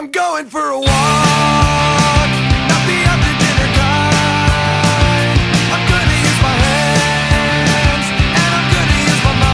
I'm going for a walk.